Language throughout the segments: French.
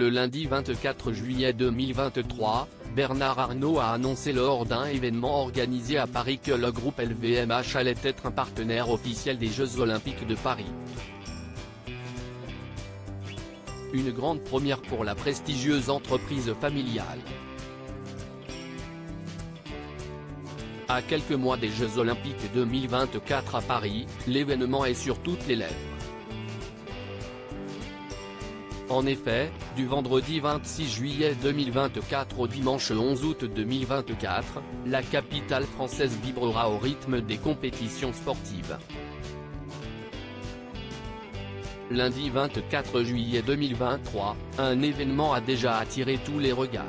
Le lundi 24 juillet 2023, Bernard Arnault a annoncé lors d'un événement organisé à Paris que le groupe LVMH allait être un partenaire officiel des Jeux Olympiques de Paris. Une grande première pour la prestigieuse entreprise familiale. À quelques mois des Jeux Olympiques 2024 à Paris, l'événement est sur toutes les lèvres. En effet, du vendredi 26 juillet 2024 au dimanche 11 août 2024, la capitale française vibrera au rythme des compétitions sportives. Lundi 24 juillet 2023, un événement a déjà attiré tous les regards.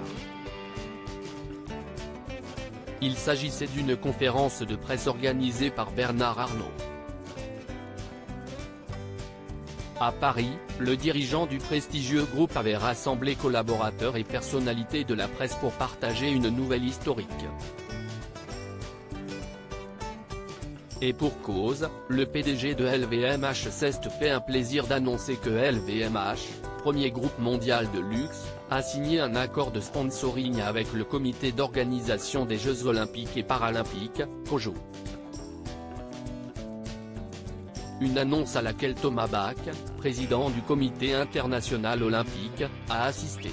Il s'agissait d'une conférence de presse organisée par Bernard Arnault. À Paris, le dirigeant du prestigieux groupe avait rassemblé collaborateurs et personnalités de la presse pour partager une nouvelle historique. Et pour cause, le PDG de LVMH s'est fait un plaisir d'annoncer que LVMH, premier groupe mondial de luxe, a signé un accord de sponsoring avec le comité d'organisation des Jeux Olympiques et Paralympiques, COJO. Une annonce à laquelle Thomas Bach, président du comité international olympique, a assisté.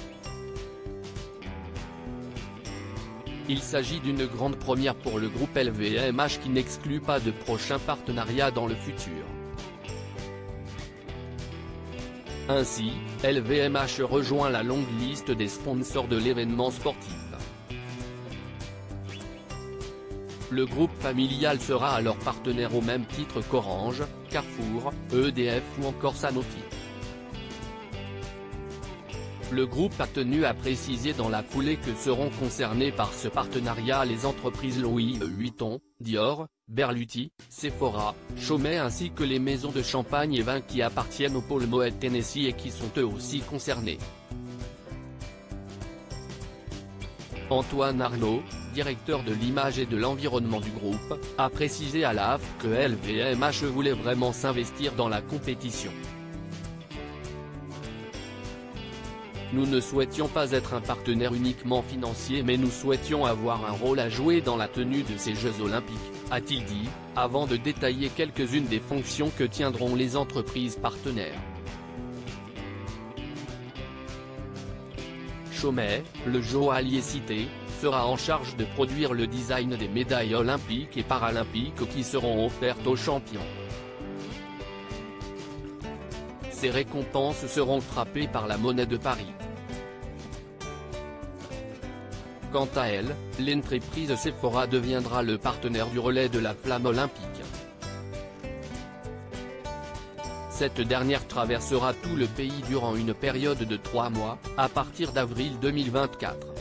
Il s'agit d'une grande première pour le groupe LVMH qui n'exclut pas de prochains partenariats dans le futur. Ainsi, LVMH rejoint la longue liste des sponsors de l'événement sportif. Le groupe familial sera alors partenaire au même titre qu'Orange, Carrefour, EDF ou encore Sanofi. Le groupe a tenu à préciser dans la foulée que seront concernés par ce partenariat les entreprises Louis Vuitton, Dior, Berluti, Sephora, Chaumet ainsi que les maisons de champagne et vins qui appartiennent au pôle Moet Tennessee et qui sont eux aussi concernés. Antoine Arnaud, directeur de l'image et de l'environnement du groupe, a précisé à l'AF que LVMH voulait vraiment s'investir dans la compétition. Nous ne souhaitions pas être un partenaire uniquement financier mais nous souhaitions avoir un rôle à jouer dans la tenue de ces Jeux Olympiques, a-t-il dit, avant de détailler quelques-unes des fonctions que tiendront les entreprises partenaires. Chaumet, le joaillier cité, sera en charge de produire le design des médailles olympiques et paralympiques qui seront offertes aux champions. Ces récompenses seront frappées par la monnaie de Paris. Quant à elle, l'entreprise Sephora deviendra le partenaire du relais de la flamme olympique. Cette dernière traversera tout le pays durant une période de trois mois, à partir d'avril 2024.